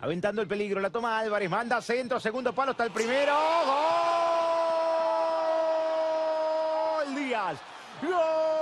Aventando el peligro, la toma Álvarez, manda centro, segundo palo, está el primero. ¡Gol! Díaz. ¡Gol!